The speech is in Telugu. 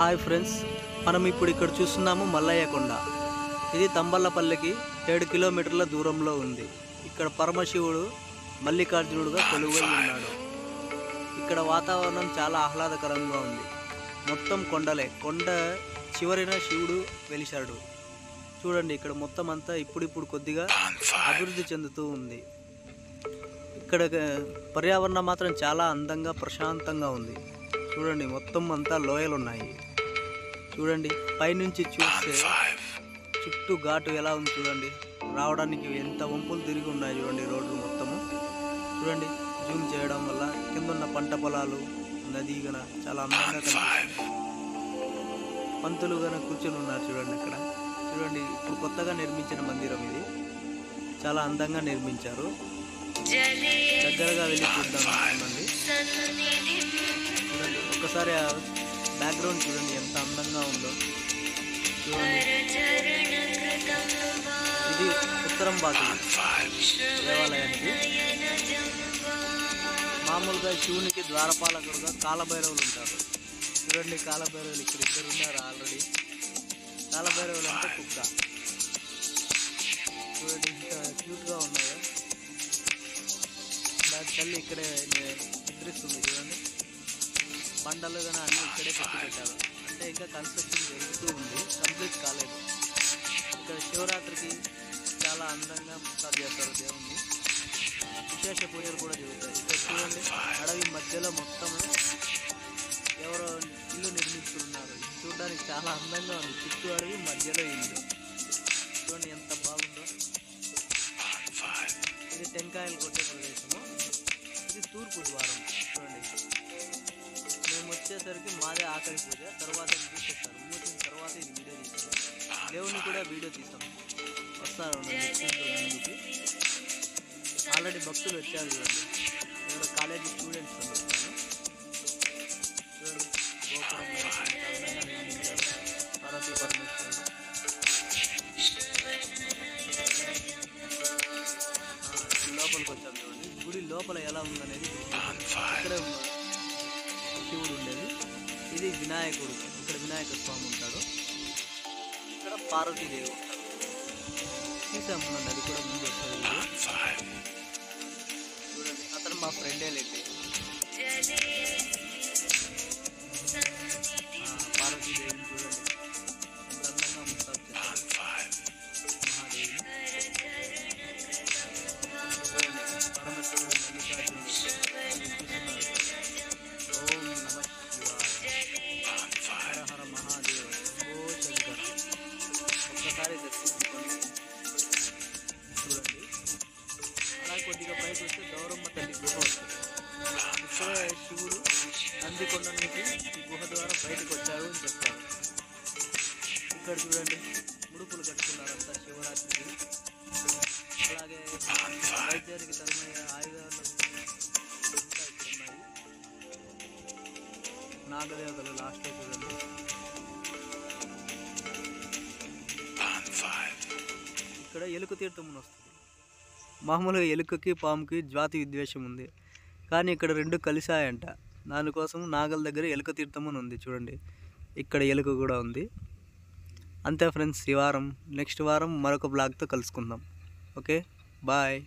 హాయ్ ఫ్రెండ్స్ మనం ఇప్పుడు ఇక్కడ చూస్తున్నాము మల్లయ్య కొండ. ఇది తంబల్లపల్లికి ఏడు కిలోమీటర్ల దూరంలో ఉంది. ఇక్కడ పరమశివుడు మల్లికార్జునుడుగా కొలువై ఉన్నాడు. ఇక్కడ వాతావరణం చాలా ఆహ్లాదకరంగా ఉంది. మొత్తం కొండలే. కొండ చివరిన శివుడు వెలిశాడు. చూడండి ఇక్కడ మొత్తం అంతా ఇప్పుడిప్పుడు కొద్దిగా అభివృద్ధి చెందుతూ ఉంది. ఇక్కడ పర్యావరణం మాత్రం చాలా అందంగా ప్రశాంతంగా ఉంది. చూడండి మొత్తం అంతా లోయలు ఉన్నాయి చూడండి పైనుంచి చూస్తే చుట్టూ ఘాటు ఎలా ఉంది చూడండి. రావడానికి ఎంత వంపులు తిరిగి ఉన్నాయి చూడండి రోడ్లు మొత్తము. చూడండి జూమ్ చేయడం వల్ల కింద ఉన్న పంట పొలాలు నది గన చాలా అందంగా కనిపిస్తుంది. పంతులు గన కూర్చొని ఉన్నారు చూడండి అక్కడ చూడండి ఇప్పుడు కొత్తగా నిర్మించిన మందిరం ఇది. చాలా అందంగా నిర్మించారు. దగ్గరగా వెళ్ళి చూద్దాం చూడండి ఒక్కసారి ఆ బ్యాక్గ్రౌండ్ చూడండి ఎంత అందంగా ఉందో. చూడండి. ఇది ఉత్తరం బాధ దేవాలయానికి. మామూలుగా శివునికి ద్వారపాలకుడుగా కాలభైరవులు ఉంటారు. చూడండి కాలభైరవులు ఇక్కడ ఇద్దరు ఉన్నారు ఆల్రెడీ. కాలభైరవులు అంటే కుక్క. చూడండి ఇంత క్యూట్గా ఉన్నాయో? దాని తల్లి ఇక్కడే నిద్రిస్తుంది చూడండి. బండలు కానీ అన్నీ ఇక్కడే పెట్టి పెట్టారు. అంటే ఇంకా కన్స్ట్రక్షన్ జరుగుతూ ఉంది. కంప్లీట్ కాలేదు. ఇక్కడ శివరాత్రికి చాలా అందంగా ప్రసాద్ చేస్తారు దేవుణ్ణి. విశేష పూజలు కూడా జరుగుతాయి. ఇక్కడ చూడండి అడవి మధ్యలో మొత్తం ఎవరో ఇల్లు నిర్మిస్తున్నారు. చూడడానికి చాలా అందంగా ఉంది. చుట్టూ అడవి మధ్యలో ఇల్లు. చూడండి ఎంత బాగుందో. ఇది టెంకాయలు కొట్టే ప్రదేశము. ఇది తూర్పు ద్వారం. చూడండి. మాదే ఆఖరి పూజ. తర్వాత మూసేస్తారు మూసిన తర్వాత ఇది వీడియో తీస్తాం. దేవుని కూడా వీడియో తీస్తాం. వస్తారు ముందుకి ఆల్రెడీ భక్తులు వచ్చారు చూడండి. ఇక్కడ కాలేజీ స్టూడెంట్స్ వస్తారు. పార్వతీ పరమేశ్వరుడు లోపలికి వచ్చాం చూడండి. గుడి లోపల ఎలా ఉందనేది ఇక్కడే ఉన్నాడు శివుడు ఉండేది ఇది వినాయకుడు ఇక్కడ వినాయక స్వామి ఉంటాడు. ఇక్కడ పార్వతీదేవి ఉంటారు చూసాముందండి అది కూడా ముందు వస్తుంది. వీడియో. చూడండి అతను మా ఫ్రెండే లేండి. పార్వతీదేవిని చూడండి. ఇక్కడే శివుడు నందికొండ నుంచి ఈ గుహ ద్వారా బయటకు వచ్చారు అని చెప్తారు. ఇక్కడ చూడండి ముడుపులు కట్టుకున్నారంతా శివరాత్రికి. అలాగే వైద్యానికి తరమైన ఆయుధాలు ఉన్నాయి. నాగదేవతలు లాస్ట్లో చూడండి. ఇక్కడ ఎలుక తీర్థం వస్తుంది. మామూలుగా ఎలుకకి పాముకి జాతి విద్వేషం ఉంది. కానీ ఇక్కడ రెండు కలిశాయంట. దానికోసం నాగల దగ్గర ఎలుక తీర్థం అని ఉంది చూడండి. ఇక్కడ ఎలుక కూడా ఉంది. అంతే ఫ్రెండ్స్ ఈ వారం నెక్స్ట్ వారం మరొక బ్లాగ్తో కలుసుకుందాం. ఓకే? బాయ్.